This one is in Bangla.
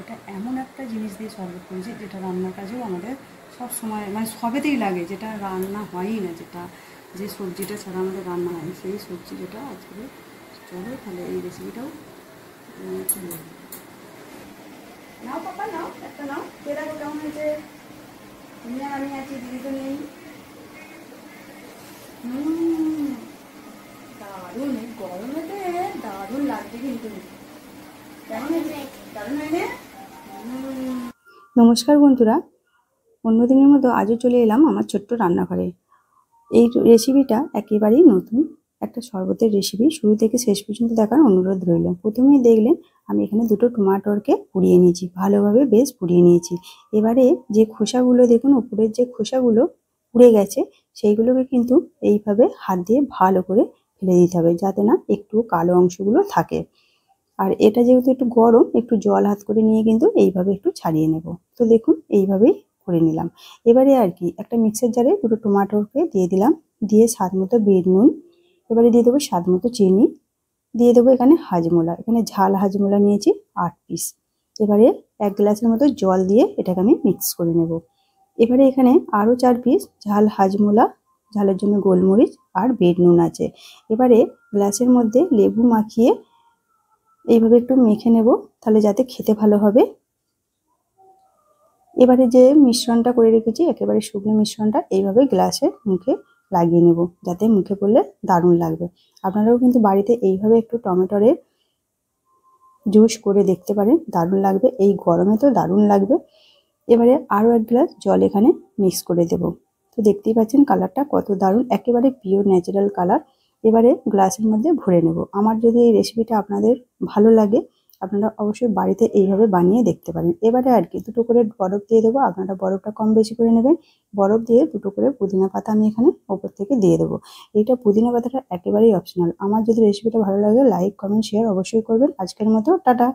এটা এমন একটা জিনিস দিয়ে শরবত করেছি যেটা রান্নার কাজেও আমাদের সব সময় মানে সবেতেই লাগে যেটা রান্না হয়ই না যেটা যে সবজিটা ছাড়া আমাদের রান্না হয় সেই সবজি যেটা আজকে চলো তাহলে এই রেসিপিটাও। নাও পাপা নাও একটা নাও। কে দেখো কেমন হয়েছে। তুমি আর আমি আছি দিদি তো নেই। হুম, দারুণ এই গরমেতে দারুণ লাগছে কিন্তু কেমন হয়েছে দারুণ হয়নি হুম। নমস্কার বন্ধুরা। অন্যদিনের মতো আজও চলে এলাম আমার ছোট্ট রান্নাঘরে। এই রেসিপিটা একেবারেই নতুন। একটা শরবতের রেসিপি শুরু থেকে শেষ পর্যন্ত দেখার অনুরোধ রইল। প্রথমেই দেখলেন, আমি এখানে দুটো টমাটোরকে পুড়িয়ে নিয়েছি। ভালোভাবে বেশ পুড়িয়ে নিয়েছি। এবারে যে খোসাগুলো, দেখুন উপরের যে খোসাগুলো পুড়ে গেছে, সেইগুলোকে কিন্তু এইভাবে হাত দিয়ে ভালো করে ফেলে দিতে হবে, যাতে না একটু কালো অংশগুলো থাকে। আর এটা যেহেতু একটু গরম, একটু জল হাত করে নিয়ে কিন্তু এইভাবে একটু ছাড়িয়ে নেব। তো দেখুন, এইভাবেই করে নিলাম। এবারে আর কি, একটা মিক্সার জারে দুটো টমাটোকে দিয়ে দিলাম। দিয়ে স্বাদ মতো বেড নুন, এবারে দিয়ে দেবো স্বাদ মতো চিনি। দিয়ে দেবো এখানে হাজমোলা, এখানে ঝাল হাজমোলা নিয়েছি আট পিস এবারে এক গ্লাসের মতো জল দিয়ে এটাকে আমি মিক্স করে নেব। এবারে এখানে আরও চার পিস ঝাল হাজমোলা, ঝালের জন্য গোলমরিচ আর বেড নুন আছে। এবারে গ্লাসের মধ্যে লেবু মাখিয়ে এইভাবে একটু মেখে নেব, তাহলে যাতে খেতে ভালো হবে। এবারে যে মিশ্রণটা করে রেখেছি, একেবারে শুকনো মিশ্রণটা, এইভাবে গ্লাসে মুখে লাগিয়ে নেব, যাতে মুখে পড়লে দারুণ লাগবে। আপনারাও কিন্তু বাড়িতে এইভাবে একটু টমেটোরের জুস করে দেখতে পারেন, দারুণ লাগবে। এই গরমে তো দারুণ লাগবে। এবারে আরও এক গ্লাস জল এখানে মিক্স করে দেব। তো দেখতেই পাচ্ছেন কালারটা কত দারুণ, একেবারে পিওর ন্যাচারাল কালার এবারে গ্লাসের মধ্যে ভরে নেব। আমার যদি এই রেসিপিটা আপনাদের ভালো লাগে, আপনারা অবশ্যই বাড়িতে এইভাবে বানিয়ে দেখতে পারেন। এবারে আর কি, দুটো করে বরফ দিয়ে দেবো। আপনারা বরফটা কম বেশি করে নেবেন। বরফ দিয়ে দুটো করে পুদিনা পাতা আমি এখানে ওপর থেকে দিয়ে দেবো। এইটা পুদিনা পাতাটা একেবারেই অপশনাল আমার যদি রেসিপিটা ভালো লাগে লাইক কমেন্ট শেয়ার অবশ্যই করবেন। আজকের মতো, টাটা!